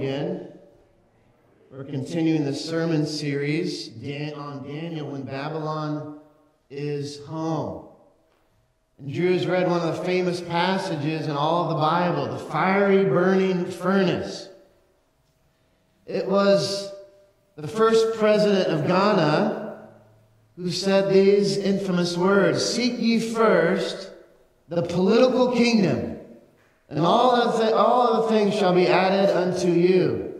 again. We're continuing the sermon series on Daniel when Babylon is home. And Drew's read one of the famous passages in all of the Bible, the fiery burning furnace. It was the first president of Ghana who said these infamous words Seek ye first the political kingdom, and all other, all other things shall be added unto you.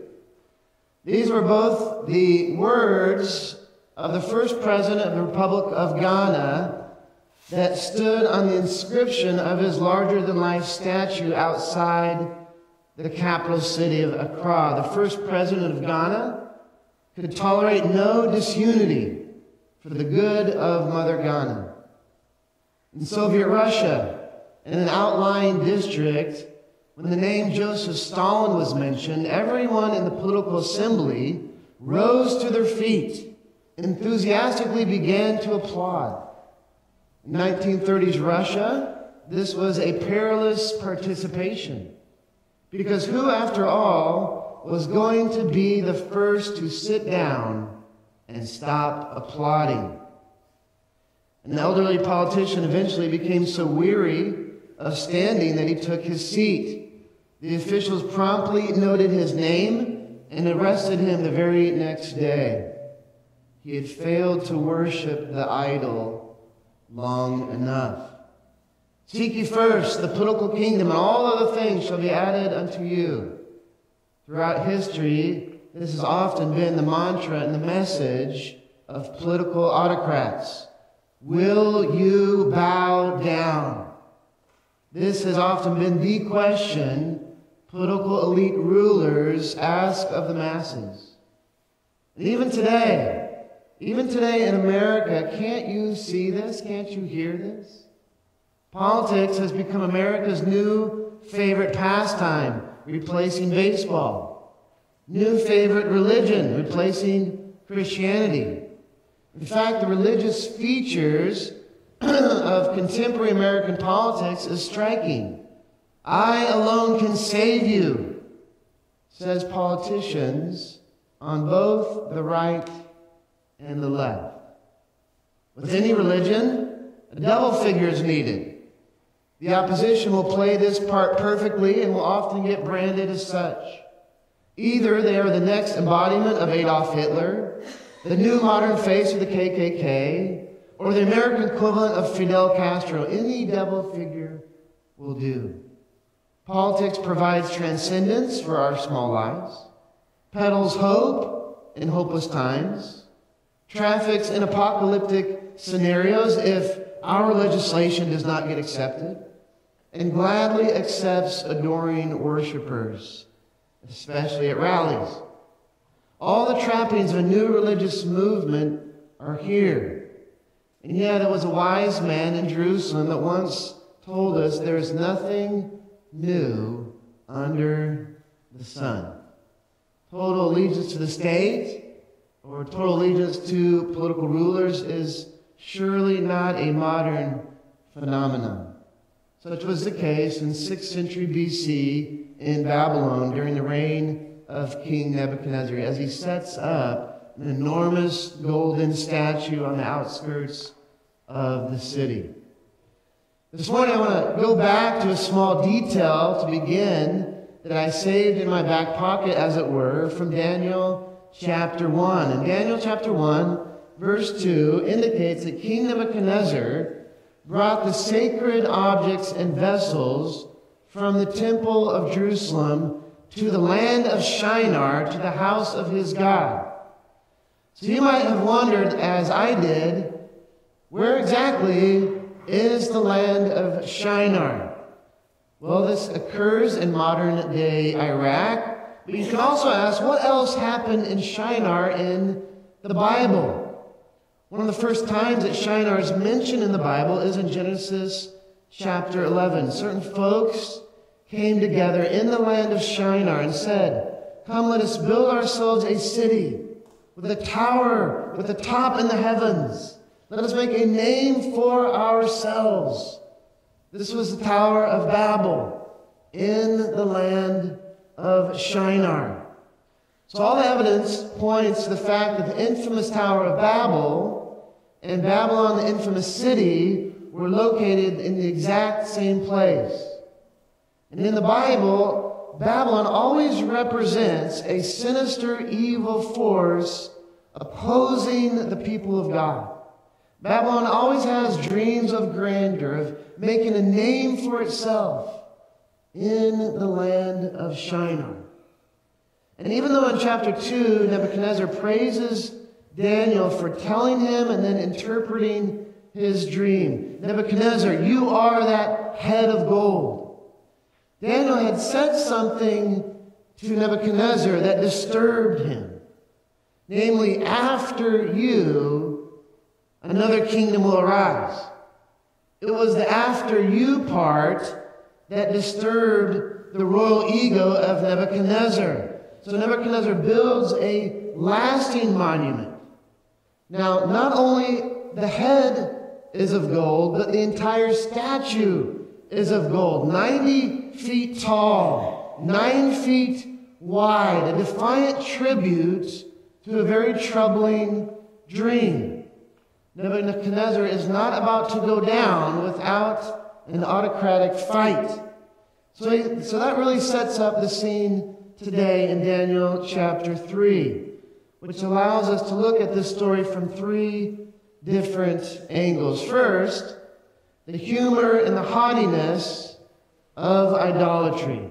These were both the words of the first president of the Republic of Ghana that stood on the inscription of his larger than life statue outside the capital city of Accra. The first president of Ghana could tolerate no disunity for the good of Mother Ghana. In Soviet Russia, in an outlying district, when the name Joseph Stalin was mentioned, everyone in the political assembly rose to their feet, enthusiastically began to applaud. In 1930s Russia, this was a perilous participation. Because who, after all, was going to be the first to sit down and stop applauding? An elderly politician eventually became so weary of standing that he took his seat. The officials promptly noted his name and arrested him the very next day. He had failed to worship the idol long enough. Seek ye first the political kingdom, and all other things shall be added unto you. Throughout history, this has often been the mantra and the message of political autocrats. Will you bow down? This has often been the question political elite rulers ask of the masses. And even today, even today in America, can't you see this? Can't you hear this? Politics has become America's new favorite pastime, replacing baseball. New favorite religion, replacing Christianity. In fact, the religious features of contemporary American politics is striking. I alone can save you, says politicians on both the right and the left. With any religion, a double figure is needed. The opposition will play this part perfectly and will often get branded as such. Either they are the next embodiment of Adolf Hitler, the new modern face of the KKK, or the American equivalent of Fidel Castro. Any double figure will do. Politics provides transcendence for our small lives, peddles hope in hopeless times, traffics in apocalyptic scenarios if our legislation does not get accepted, and gladly accepts adoring worshipers, especially at rallies. All the trappings of a new religious movement are here. And yet, there was a wise man in Jerusalem that once told us there is nothing new under the sun. Total allegiance to the state, or total allegiance to political rulers is surely not a modern phenomenon. Such was the case in 6th century BC in Babylon during the reign of King Nebuchadnezzar as he sets up an enormous golden statue on the outskirts of the city. This morning I want to go back to a small detail to begin that I saved in my back pocket, as it were, from Daniel chapter 1. And Daniel chapter 1, verse 2 indicates that King Nebuchadnezzar brought the sacred objects and vessels from the temple of Jerusalem to the land of Shinar, to the house of his God. So you might have wondered, as I did, where exactly is the land of Shinar? Well, this occurs in modern day Iraq but you can also ask, what else happened in Shinar in the Bible? One of the first times that Shinar is mentioned in the Bible is in Genesis chapter 11. Certain folks came together in the land of Shinar and said, Come, let us build ourselves a city with a tower, with a top in the heavens. Let us make a name for ourselves. This was the Tower of Babel in the land of Shinar. So all the evidence points to the fact that the infamous Tower of Babel and Babylon, the infamous city, were located in the exact same place. And in the Bible, Babylon always represents a sinister, evil force opposing the people of God. Babylon always has dreams of grandeur, of making a name for itself in the land of Shinar. And even though in chapter 2, Nebuchadnezzar praises Daniel for telling him and then interpreting his dream Nebuchadnezzar, you are that head of gold. Daniel had said something to Nebuchadnezzar that disturbed him. Namely, after you, another kingdom will arise. It was the after you part that disturbed the royal ego of Nebuchadnezzar. So Nebuchadnezzar builds a lasting monument. Now, not only the head is of gold, but the entire statue is of gold. 90 feet tall, 9 feet wide, a defiant tribute to a very troubling dream. Nebuchadnezzar is not about to go down without an autocratic fight. So, he, so that really sets up the scene today in Daniel chapter 3, which allows us to look at this story from three different angles. First, the humor and the haughtiness of idolatry.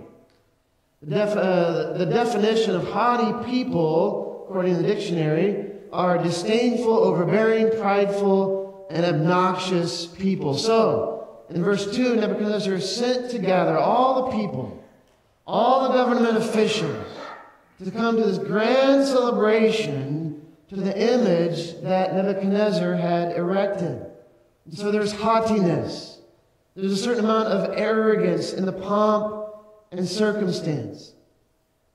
The, def, uh, the definition of haughty people, according to the dictionary, are disdainful, overbearing, prideful, and obnoxious people. So, in verse 2, Nebuchadnezzar sent to gather all the people all the government officials to come to this grand celebration to the image that Nebuchadnezzar had erected. And so there's haughtiness. There's a certain amount of arrogance in the pomp and circumstance.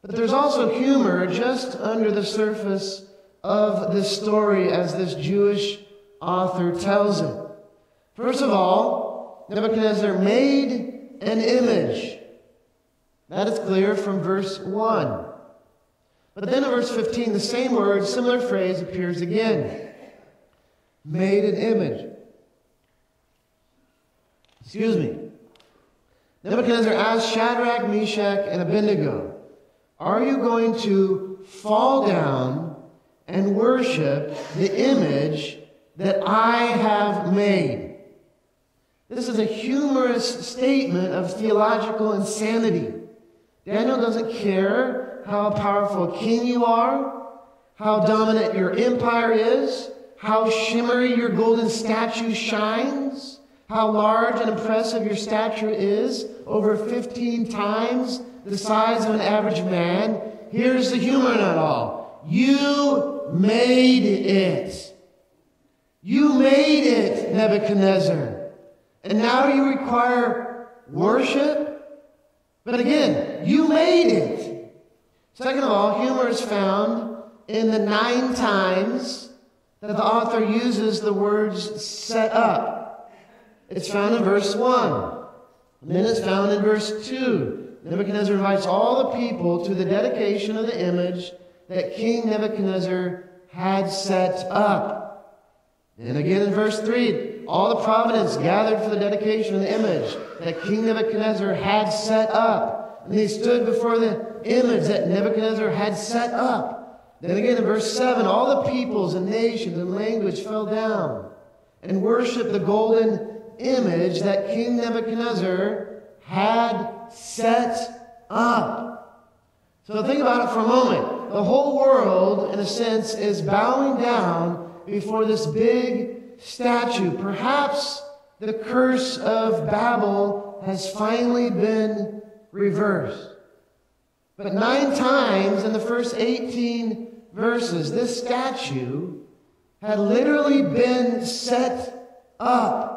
But there's also humor just under the surface of this story as this Jewish author tells it. First of all, Nebuchadnezzar made an image. That is clear from verse 1. But then in verse 15, the same word, similar phrase appears again. Made an image. Excuse me. Nebuchadnezzar asked Shadrach, Meshach, and Abednego, Are you going to fall down and worship the image that I have made? This is a humorous statement of theological insanity. Daniel doesn't care how powerful a king you are, how dominant your empire is, how shimmery your golden statue shines, how large and impressive your stature is, over 15 times the size of an average man. Here's the humor in it all. You made it. You made it, Nebuchadnezzar. And now you require worship? But again, you made it. Second of all, humor is found in the nine times that the author uses the words set up. It's found in verse 1. And then it's found in verse 2. Nebuchadnezzar invites all the people to the dedication of the image that King Nebuchadnezzar had set up. And again in verse 3, all the providence gathered for the dedication of the image that King Nebuchadnezzar had set up. And they stood before the image that Nebuchadnezzar had set up. Then again in verse 7, all the peoples and nations and language fell down and worshiped the golden image that King Nebuchadnezzar had set up. So think about it for a moment. The whole world, in a sense, is bowing down before this big statue. Perhaps the curse of Babel has finally been reversed. But nine times in the first 18 verses, this statue had literally been set up.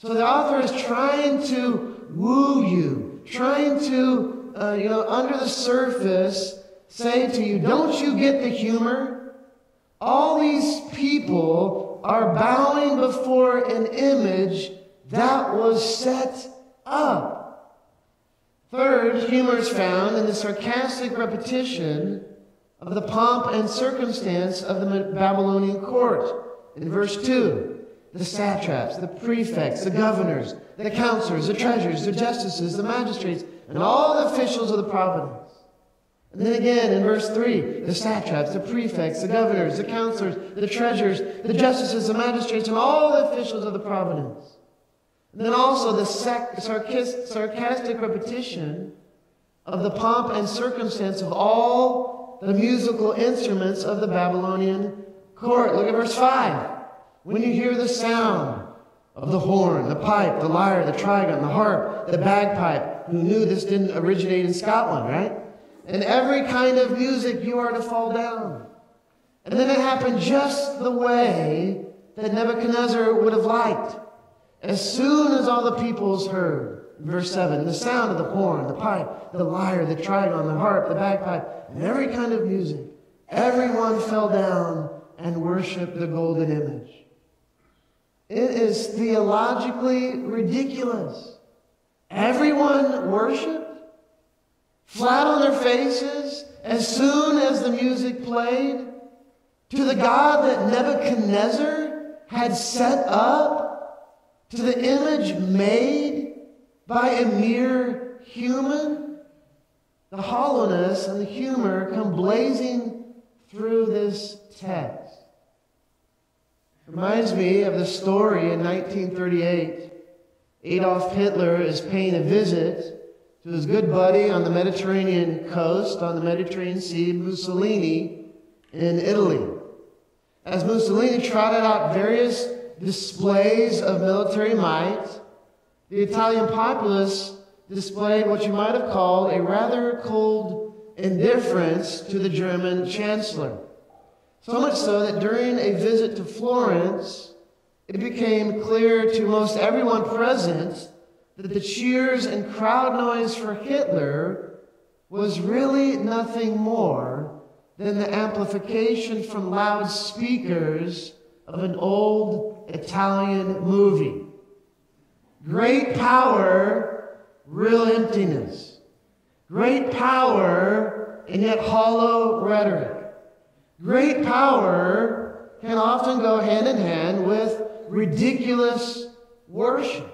So the author is trying to woo you, trying to, uh, you know, under the surface, say to you, don't you get the humor? All these people are bowing before an image that was set up. Third, humor is found in the sarcastic repetition of the pomp and circumstance of the Babylonian court. In verse 2, the satraps, the prefects, the governors, the counselors, the treasurers, the justices, the magistrates, and all the officials of the province. And then again in verse 3, the satraps, the prefects, the governors, the counselors, the treasurers, the justices, the magistrates, and all the officials of the province. And then also the sarcastic repetition of the pomp and circumstance of all the musical instruments of the Babylonian court. Look at verse 5. When you hear the sound of the horn, the pipe, the lyre, the trigon, the harp, the bagpipe, who knew this didn't originate in Scotland, right? And every kind of music, you are to fall down. And then it happened just the way that Nebuchadnezzar would have liked. As soon as all the peoples heard, verse 7, the sound of the horn, the pipe, the lyre, the trigon, the harp, the bagpipe, and every kind of music, everyone fell down and worshiped the golden image. It is theologically ridiculous. Everyone worshiped flat on their faces as soon as the music played to the God that Nebuchadnezzar had set up, to the image made by a mere human. The hollowness and the humor come blazing through this text. Reminds me of the story in 1938. Adolf Hitler is paying a visit to his good buddy on the Mediterranean coast, on the Mediterranean Sea, Mussolini, in Italy. As Mussolini trotted out various displays of military might, the Italian populace displayed what you might have called a rather cold indifference to the German chancellor. So much so that during a visit to Florence, it became clear to most everyone present that the cheers and crowd noise for Hitler was really nothing more than the amplification from loudspeakers of an old Italian movie. Great power, real emptiness. Great power, and yet hollow rhetoric. Great power can often go hand in hand with ridiculous worship.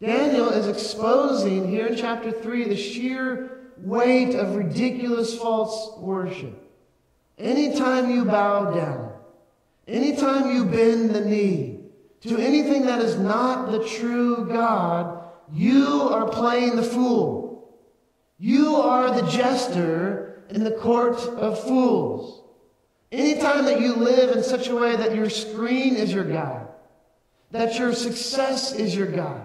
Daniel is exposing here in chapter 3 the sheer weight of ridiculous false worship. Anytime you bow down, anytime you bend the knee to anything that is not the true God, you are playing the fool. You are the jester in the court of fools. Anytime that you live in such a way that your screen is your God, that your success is your God,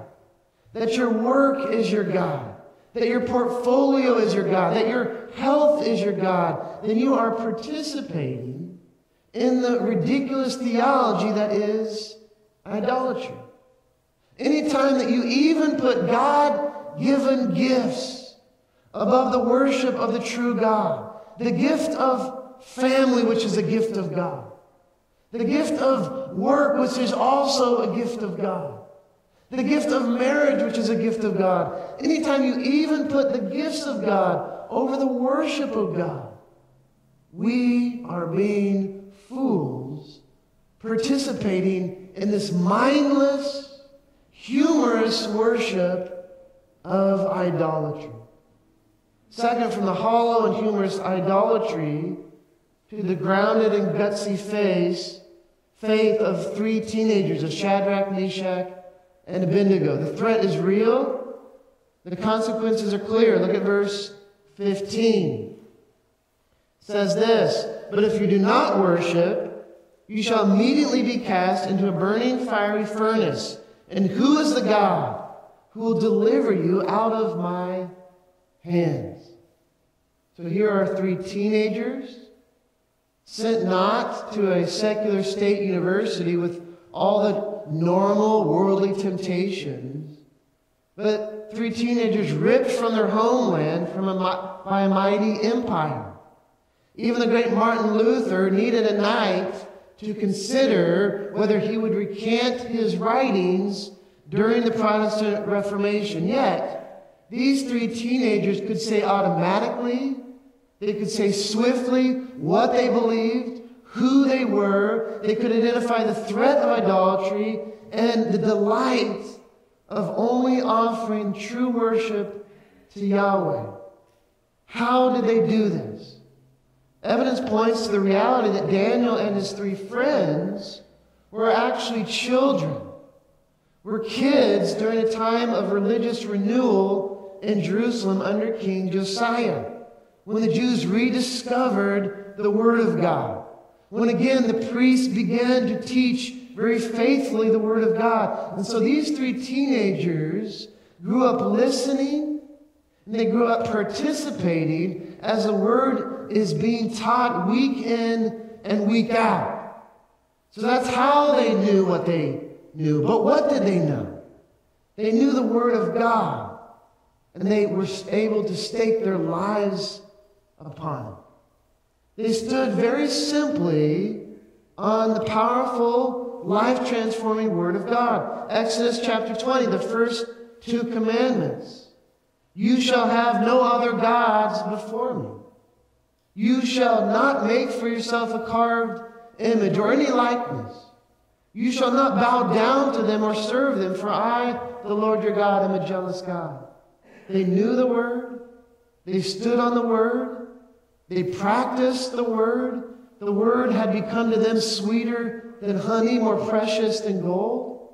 that your work is your God, that your portfolio is your God, that your health is your God, then you are participating in the ridiculous theology that is idolatry. Anytime that you even put God given gifts above the worship of the true God, the gift of family, which is a gift of God. The gift of work, which is also a gift of God. The gift of marriage, which is a gift of God. Anytime you even put the gifts of God over the worship of God, we are being fools participating in this mindless, humorous worship of idolatry. Second, from the hollow and humorous idolatry to the grounded and gutsy face, faith of three teenagers of Shadrach, Meshach, and Abednego. The threat is real. The consequences are clear. Look at verse 15. It says this, But if you do not worship, you shall immediately be cast into a burning fiery furnace. And who is the God who will deliver you out of my hands? So here are three teenagers sent not to a secular state university with all the normal worldly temptations, but three teenagers ripped from their homeland from a, by a mighty empire. Even the great Martin Luther needed a night to consider whether he would recant his writings during the Protestant Reformation. Yet, these three teenagers could say automatically They could say swiftly what they believed, who they were. They could identify the threat of idolatry and the delight of only offering true worship to Yahweh. How did they do this? Evidence points to the reality that Daniel and his three friends were actually children, were kids during a time of religious renewal in Jerusalem under King Josiah, when the Jews rediscovered the Word of God. When again the priests began to teach very faithfully the Word of God. And so these three teenagers grew up listening and they grew up participating as the Word is being taught week in and week out. So that's how they knew what they knew. But what did they know? They knew the Word of God, and they were able to stake their lives upon. They stood very simply on the powerful, life transforming Word of God. Exodus chapter 20, the first two commandments. You shall have no other gods before me. You shall not make for yourself a carved image or any likeness. You shall not bow down to them or serve them, for I, the Lord your God, am a jealous God. They knew the word, they stood on the word, they practiced the word. The word had become to them sweeter than honey, more precious than gold.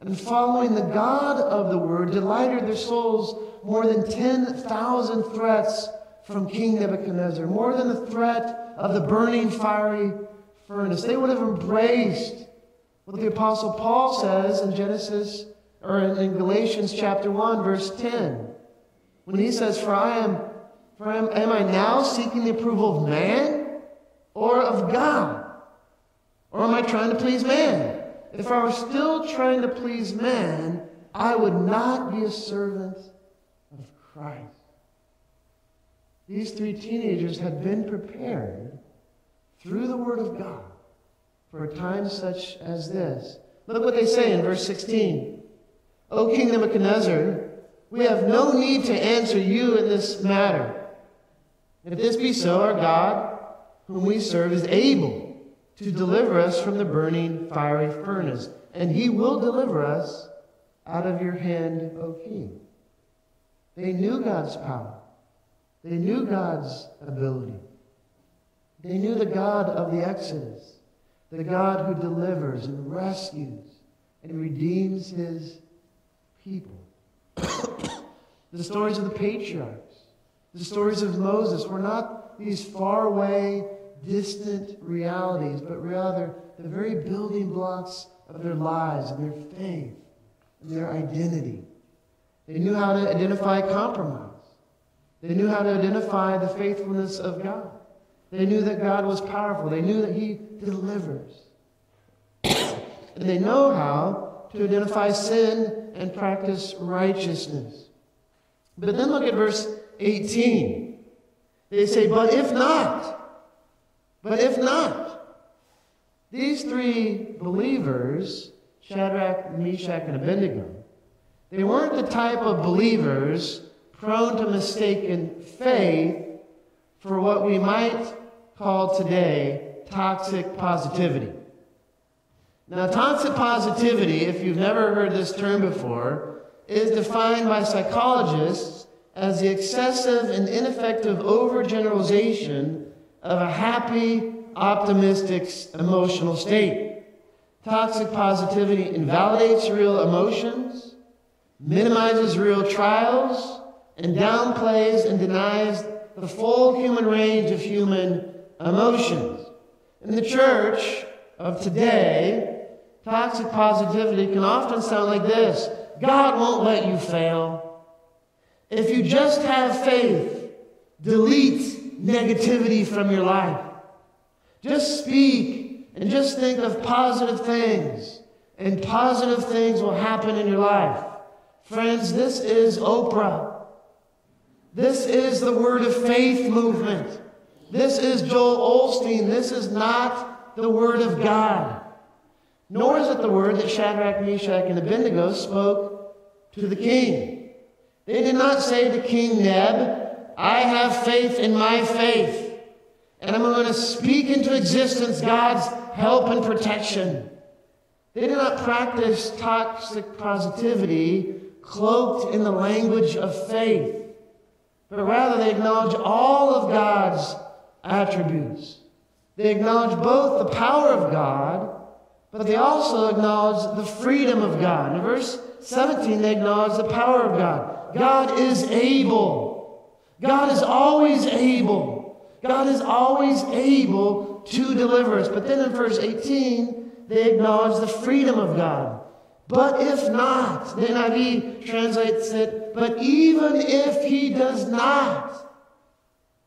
And following the God of the word delighted their souls more than 10,000 threats from King Nebuchadnezzar, more than the threat of the burning fiery furnace. They would have embraced what the Apostle Paul says in Genesis or in, Galatians chapter 1, verse 10. When he says, For I am, for am, am I now seeking the approval of man or of God? Or am I trying to please man? If I were still trying to please man, I would not be a servant of Christ. These three teenagers had been prepared through the Word of God for a time such as this. Look what they say in verse 16. O King Nebuchadnezzar, we have no need to answer you in this matter. If this be so, our God, whom we serve, is able to deliver us from the burning fiery furnace, and he will deliver us out of your hand, O king. They knew God's power. They knew God's ability. They knew the God of the Exodus, the God who delivers and rescues and redeems his people. the stories of the patriarchs, the stories of Moses were not these faraway, distant realities, but rather the very building blocks of their lives and their faith and their identity. They knew how to identify compromise. They knew how to identify the faithfulness of God. They knew that God was powerful. They knew that He delivers. and they know how to identify sin and practice righteousness. But then look at verse 18. They say, But if not, but if not, these three believers, Shadrach, Meshach, and Abednego, they weren't the type of believers prone to mistaken faith for what we might call today toxic positivity. Now, toxic positivity, if you've never heard this term before, is defined by psychologists as the excessive and ineffective overgeneralization of a happy, optimistic emotional state. Toxic positivity invalidates real emotions, minimizes real trials, and downplays and denies the full human range of human emotions. In the church of today, toxic positivity can often sound like this God won't let you fail. If you just have faith, delete negativity from your life. Just speak and just think of positive things, and positive things will happen in your life. Friends, this is Oprah. This is the Word of Faith movement. This is Joel Osteen. This is not the Word of God. Nor is it the word that Shadrach, Meshach, and Abednego spoke to the king. They did not say to King Neb, I have faith in my faith. And I'm going to speak into existence God's help and protection. They did not practice toxic positivity cloaked in the language of faith, but rather they acknowledge all of God's attributes. They acknowledge both the power of God, but they also acknowledge the freedom of God. In verse 17, they acknowledge the power of God. God is able. God is always able. God is always able to deliver us. But then in verse 18, they acknowledge the freedom of God. But if not, the NIV translates it, but even if he does not.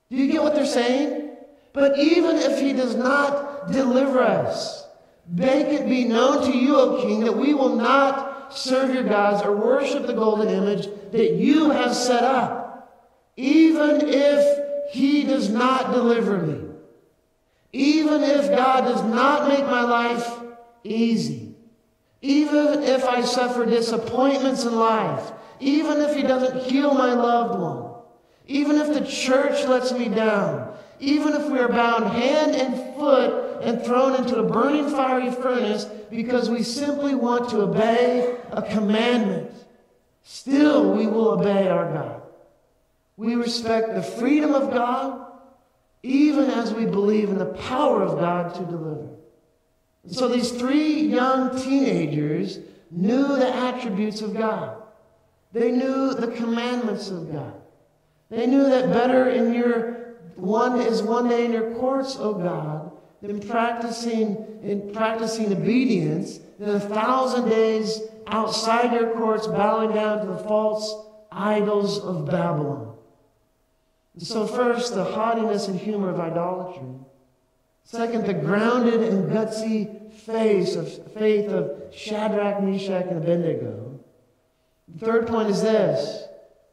Do you get what they're saying? But even if he does not deliver us, make it be known to you, O king, that we will not serve your gods or worship the golden image that you have set up, even if he does not deliver me. Even if God does not make my life easy. Even if I suffer disappointments in life. Even if He doesn't heal my loved one. Even if the church lets me down. Even if we are bound hand and foot and thrown into a burning fiery furnace because we simply want to obey a commandment. Still, we will obey our God. We respect the freedom of God, even as we believe in the power of God to deliver. So these three young teenagers knew the attributes of God. They knew the commandments of God. They knew that better in your one is one day in your courts, O God, than practicing in practicing obedience than a thousand days outside your courts bowing down to the false idols of Babylon. And so first, the haughtiness and humor of idolatry. Second, the grounded and gutsy face of faith of Shadrach, Meshach, and Abednego. The third point is this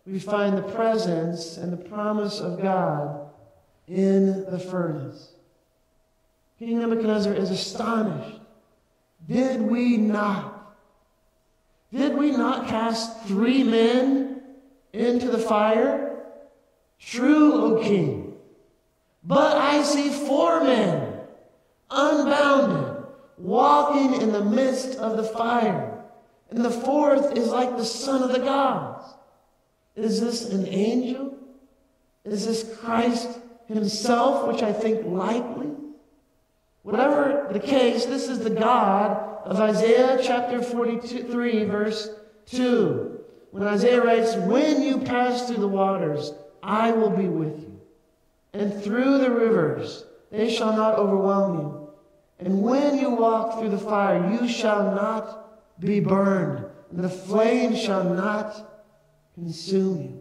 we find the presence and the promise of God in the furnace. King Nebuchadnezzar is astonished. Did we not? Did we not cast three men into the fire? True, O king. But I see four men, unbounded, walking in the midst of the fire. And the fourth is like the Son of the gods. Is this an angel? Is this Christ himself, which I think likely? Whatever the case, this is the God of Isaiah chapter 43, verse 2. When Isaiah writes, When you pass through the waters, I will be with you and through the rivers, they shall not overwhelm you. And when you walk through the fire, you shall not be burned, and the flame shall not consume you.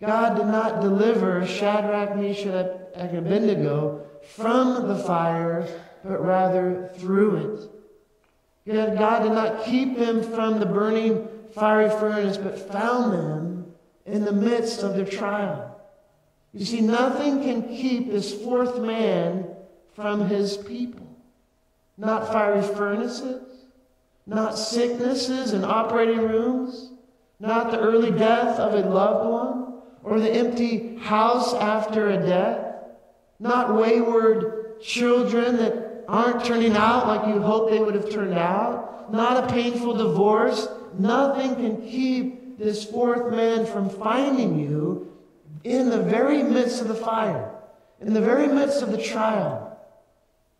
God did not deliver Shadrach, Meshach, and Abednego from the fire, but rather through it. Yet God did not keep them from the burning fiery furnace, but found them in the midst of their trial. You see, nothing can keep this fourth man from his people. Not fiery furnaces, not sicknesses in operating rooms, not the early death of a loved one, or the empty house after a death, not wayward children that aren't turning out like you hoped they would have turned out, not a painful divorce. Nothing can keep this fourth man from finding you in the very midst of the fire, in the very midst of the trial.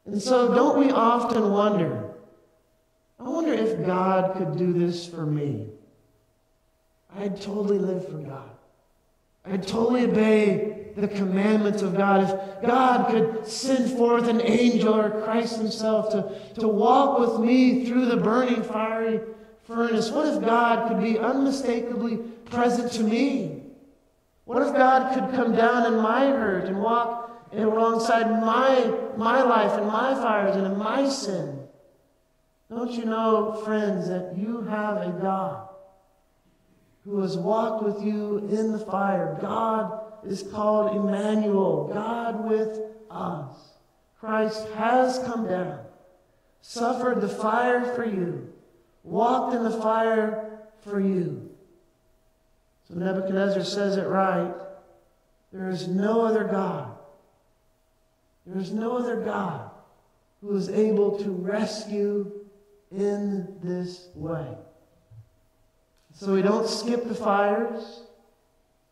And so, don't we often wonder, I wonder if God could do this for me? I'd totally live for God. I'd totally obey the commandments of God. If God could send forth an angel or Christ Himself to, to walk with me through the burning fiery furnace, what if God could be unmistakably present to me? What if God could come down in my hurt and walk alongside my, my life and my fires and my sin? Don't you know, friends, that you have a God who has walked with you in the fire? God is called Emmanuel, God with us. Christ has come down, suffered the fire for you, walked in the fire for you. So Nebuchadnezzar says it right. There is no other God. There is no other God who is able to rescue in this way. So we don't skip the fires.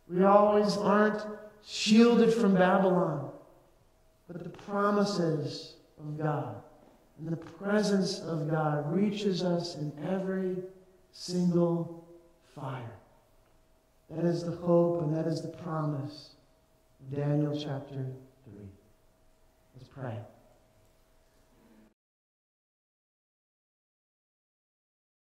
We always aren't shielded from Babylon. But the promises of God and the presence of God reaches us in every single fire. That is the hope and that is the promise of Daniel chapter 3. Let's pray.